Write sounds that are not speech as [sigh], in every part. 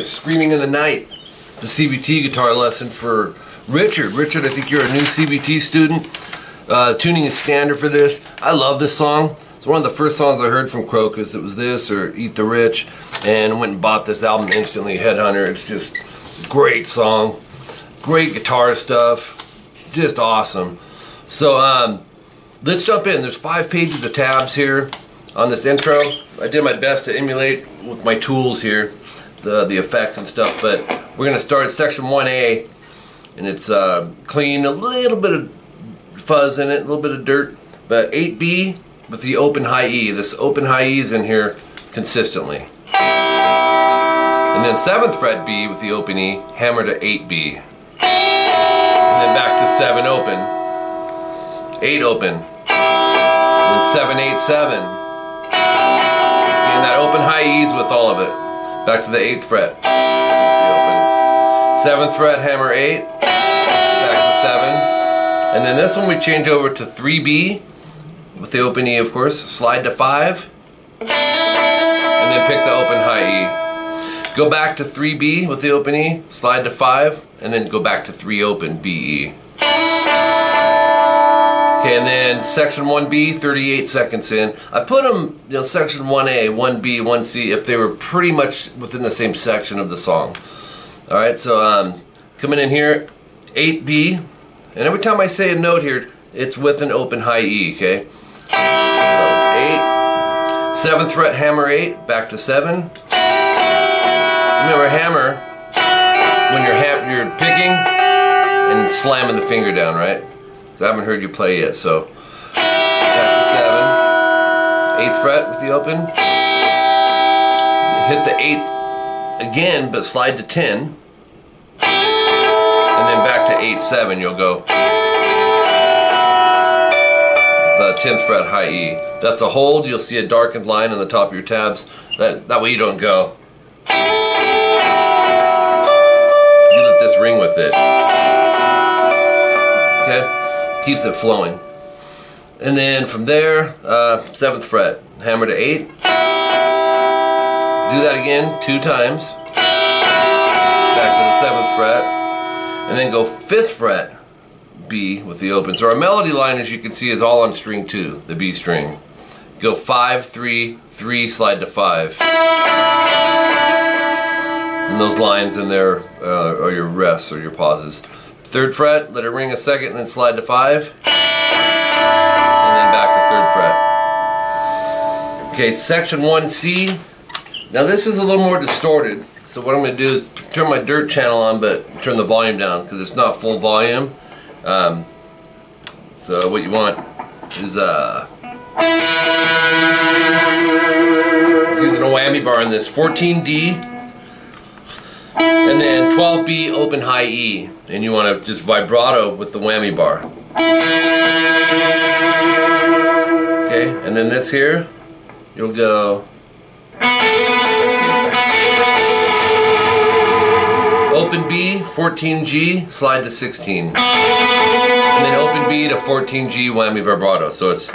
Krokus, Screaming in the Night, the CVT guitar lesson for Richard. Richard, I think you're a new CVT student. Uh, tuning is standard for this. I love this song. It's one of the first songs I heard from Krokus. It was this or Eat the Rich, and went and bought this album instantly. Headhunter. It's just great song, great guitar stuff, just awesome. So um, let's jump in. There's five pages of tabs here on this intro. I did my best to emulate with my tools here the, the effects and stuff, but we're going to start section 1A, and it's uh, clean, a little bit of fuzz in it, a little bit of dirt, but 8B with the open high E. This open high E is in here consistently. And then 7th fret B with the open E, hammer to 8B. And then back to 7 open, 8 open, and 7 8 7. And that open high E's with all of it. Back to the 8th fret. open. 7th fret, hammer 8. Back to 7. And then this one we change over to 3B with the open E of course. Slide to 5. And then pick the open high E. Go back to 3B with the open E, slide to 5, and then go back to 3 open BE. Okay, and then section 1B, 38 seconds in. I put them, you know, section 1A, 1B, 1C, if they were pretty much within the same section of the song. All right, so um, coming in here, 8B, and every time I say a note here, it's with an open high E, okay? So 8, 7th fret, hammer 8, back to 7. Remember, hammer, when you're, ha you're picking and slamming the finger down, right? I haven't heard you play yet, so back to seven. Eighth fret with the open. Hit the eighth again, but slide to ten. And then back to eight, seven, you'll go. The 10th fret high E. That's a hold. You'll see a darkened line on the top of your tabs. That, that way you don't go. You let this ring with it. Okay? Keeps it flowing. And then from there, uh, 7th fret, hammer to 8. Do that again two times. Back to the 7th fret. And then go 5th fret, B with the open. So our melody line, as you can see, is all on string 2, the B string. Go 5, 3, 3, slide to 5. And those lines in there uh, are your rests or your pauses. Third fret, let it ring a second, and then slide to five. And then back to third fret. Okay, section 1C. Now this is a little more distorted. So what I'm going to do is turn my dirt channel on, but turn the volume down because it's not full volume. Um, so what you want is uh, using a whammy bar on this 14D and then 12B open high E. And you want to just vibrato with the whammy bar. Okay, and then this here, you'll go open B, 14G, slide to 16. And then open B to 14G whammy vibrato. So it's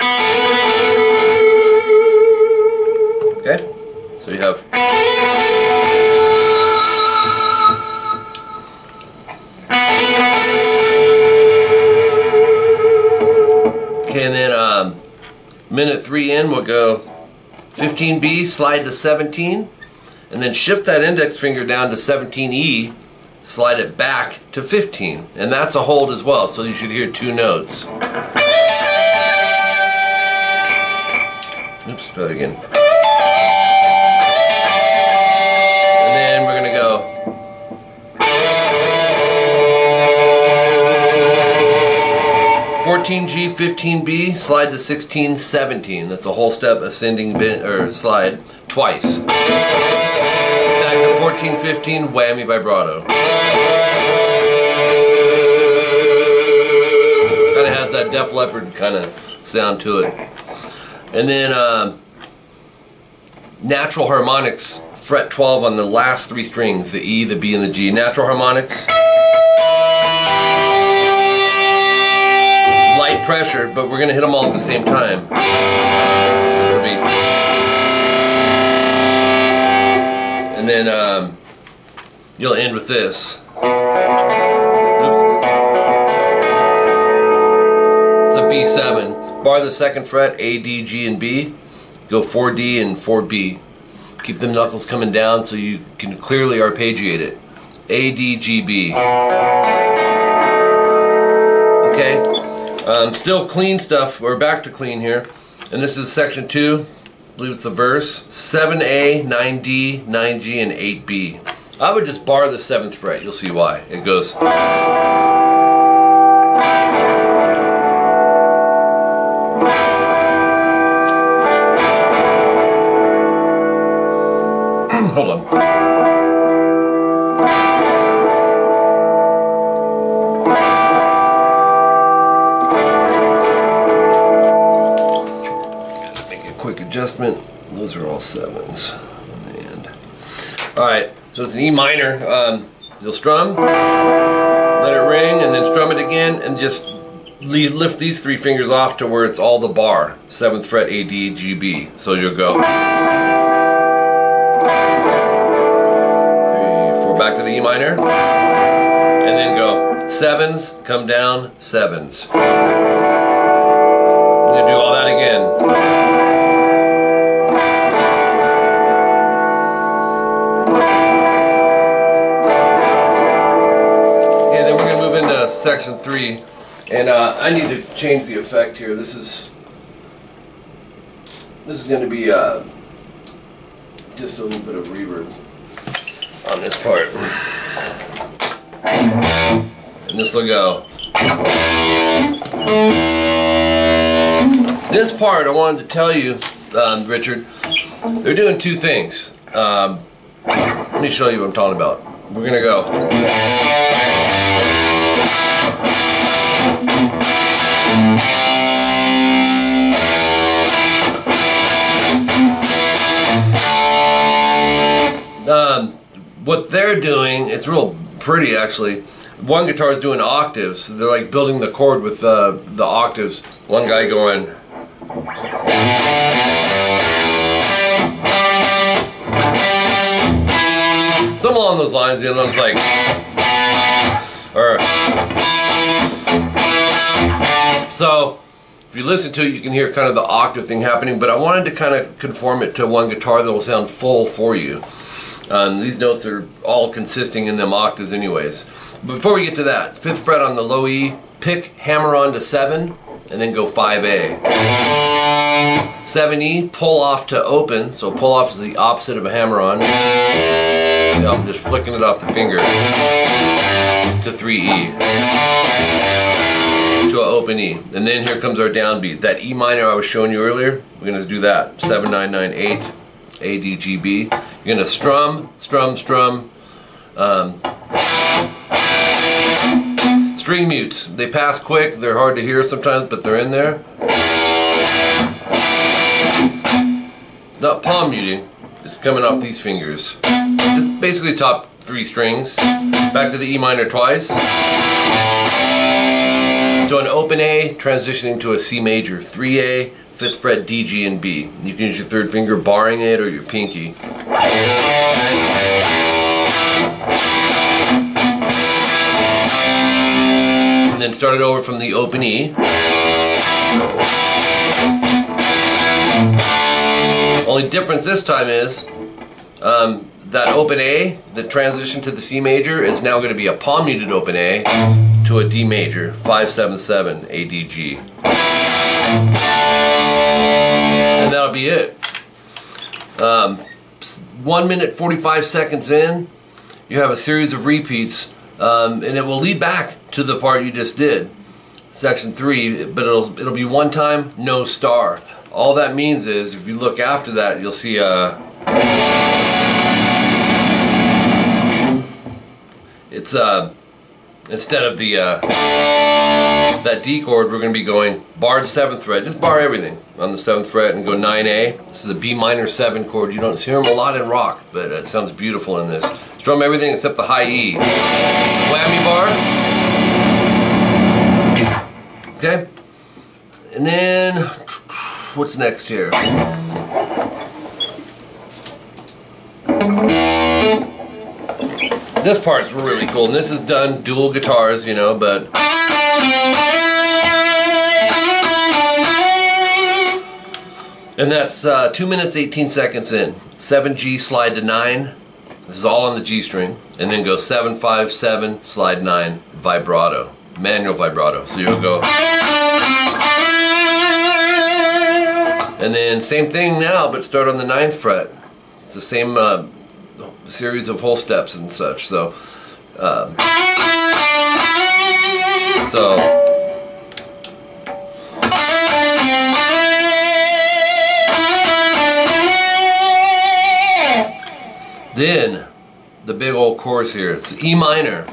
in, we'll go 15B, slide to 17, and then shift that index finger down to 17E, slide it back to 15. And that's a hold as well, so you should hear two notes. Oops, try again. 14G, 15B, slide to 16, 17. That's a whole step ascending bit, or slide twice. Back to 14, 15, whammy vibrato. Kind of has that Def Leppard kind of sound to it. And then uh, natural harmonics, fret 12 on the last three strings, the E, the B, and the G. Natural harmonics. Pressure, but we're going to hit them all at the same time. So it'll be... And then um, you'll end with this. It's a B7 Bar the second fret, A, D, G, and B. Go 4D and 4B. Keep them knuckles coming down so you can clearly arpeggiate it. A, D, G, B. Okay, um, still clean stuff. We're back to clean here. And this is section 2. I believe it's the verse. 7A, 9D, 9G, and 8B. I would just bar the 7th fret. You'll see why. It goes... [clears throat] Hold on. Adjustment. Those are all sevens end. Alright, so it's an E minor. Um, you'll strum, let it ring, and then strum it again, and just lift these three fingers off to where it's all the bar. 7th fret A, D, G, B. So you'll go. Three, four, back to the E minor, and then go sevens, come down, sevens. And then do all that again. Section three, and uh, I need to change the effect here. This is this is going to be uh, just a little bit of reverb on this part. And this will go. This part I wanted to tell you, um, Richard, they're doing two things. Um, let me show you what I'm talking about. We're gonna go. What they're doing, it's real pretty actually. One guitar is doing octaves. They're like building the chord with uh, the octaves. One guy going. Some along those lines. The other one's like. Or. So, if you listen to it, you can hear kind of the octave thing happening. But I wanted to kind of conform it to one guitar that will sound full for you. Um, these notes are all consisting in them octaves anyways. Before we get to that, fifth fret on the low E, pick, hammer on to seven, and then go 5A. 7E, pull off to open, so pull off is the opposite of a hammer on. I'm just flicking it off the finger to 3E. To an open E. And then here comes our downbeat. That E minor I was showing you earlier, we're going to do that. 7, 9, 9, 8. A, D, G, B. You're going to strum, strum, strum. Um, string mutes. They pass quick. They're hard to hear sometimes, but they're in there. It's not palm muting. It's coming off these fingers. Just basically top three strings. Back to the E minor twice. To an open A, transitioning to a C major. 3A, 5th fret D, G, and B. You can use your third finger barring it or your pinky. And then start it over from the open E. Only difference this time is um, that open A, the transition to the C major, is now going to be a palm muted open A to a D major, 577 ADG and that'll be it. Um, one minute 45 seconds in, you have a series of repeats, um, and it will lead back to the part you just did, section three. But it'll it'll be one time, no star. All that means is, if you look after that, you'll see a. Uh, it's uh, instead of the uh, that D chord, we're going to be going bar to 7th fret. Just bar everything on the 7th fret and go 9A. This is a B minor 7 chord. You don't hear them a lot in rock, but it sounds beautiful in this. Strum everything except the high E. Whammy bar. Okay. And then, what's next here? This part's really cool, and this is done dual guitars, you know, but. And that's uh, 2 minutes 18 seconds in. 7G slide to 9. This is all on the G string. And then go 7, 5, 7, slide 9, vibrato. Manual vibrato. So you'll go. And then same thing now, but start on the ninth fret. It's the same uh, series of whole steps and such. So, uh, so. Then, the big old chorus here. It's E minor.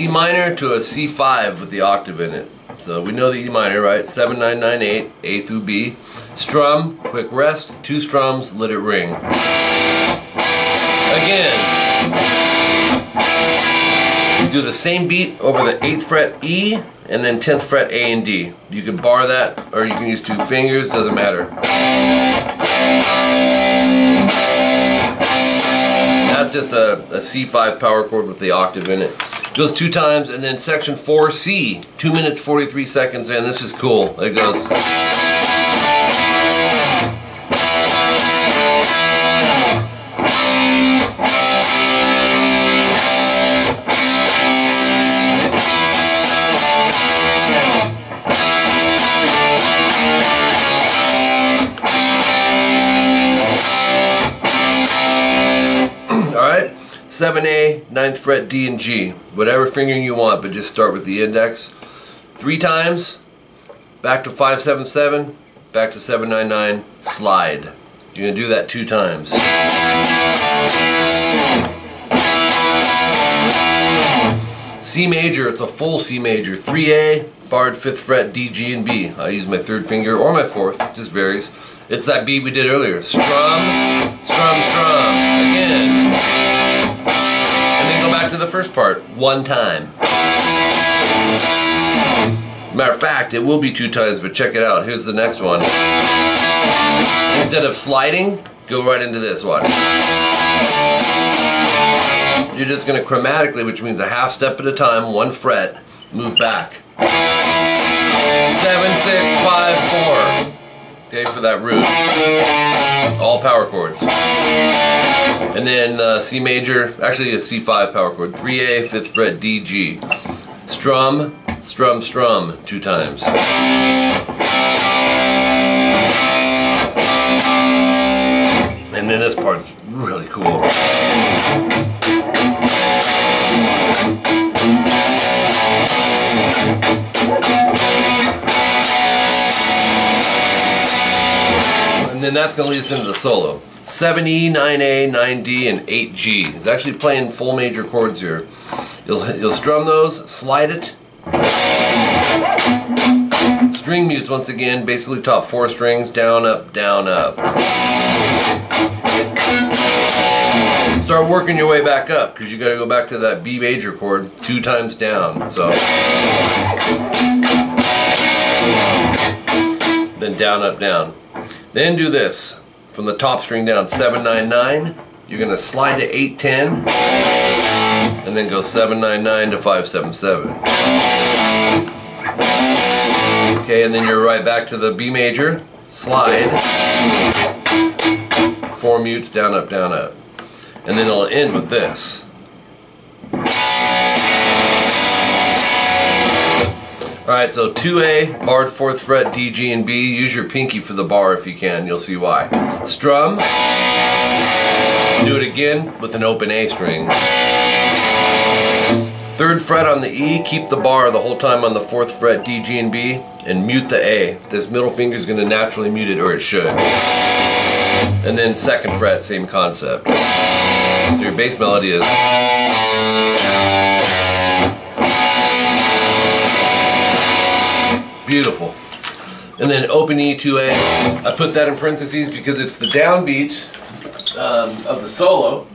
E minor to a C5 with the octave in it. So we know the E minor, right? 7998, A through B. Strum, quick rest, two strums, let it ring. Again. Do the same beat over the 8th fret E and then 10th fret A and D. You can bar that or you can use two fingers, doesn't matter. That's just a a C5 power chord with the octave in it. Goes two times, and then section 4C, 2 minutes 43 seconds in. This is cool. It goes. 7A, 9th fret D and G. Whatever fingering you want, but just start with the index. Three times, back to 577, back to 799, slide. You're to do that two times. C major, it's a full C major. 3A, barred 5th fret D, G, and B. I use my third finger or my fourth, just varies. It's that beat we did earlier. Strum, strum, strum. Again. First part, one time. Matter of fact, it will be two times, but check it out. Here's the next one. Instead of sliding, go right into this, watch. You're just gonna chromatically, which means a half step at a time, one fret, move back. Seven, six, five, four. Okay, for that root. All power chords. And then uh, C major, actually a C5 power chord. 3A, 5th fret, D, G. Strum, strum, strum, two times. And then this part's really cool. Then that's going to lead us into the solo. 7E, 9A, 9D, and 8G. He's actually playing full major chords here. You'll, you'll strum those, slide it. String mutes once again, basically top four strings, down, up, down, up. Start working your way back up because you got to go back to that B major chord two times down. So then down, up, down. Then do this from the top string down 799. You're gonna slide to 810 and then go 799 to 577. Okay, and then you're right back to the B major, slide, four mutes, down, up, down, up. And then it'll end with this. Alright, so 2A, barred 4th fret, D, G, and B. Use your pinky for the bar if you can, you'll see why. Strum. Do it again with an open A string. Third fret on the E, keep the bar the whole time on the 4th fret, D, G, and B, and mute the A. This middle finger is going to naturally mute it, or it should. And then second fret, same concept. So your bass melody is. Beautiful. and then open E to A. I put that in parentheses because it's the downbeat um, of the solo.